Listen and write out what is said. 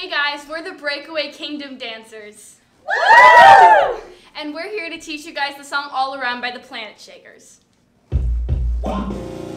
Hey guys, we're the Breakaway Kingdom Dancers. And we're here to teach you guys the song All Around by the Planetshakers. One.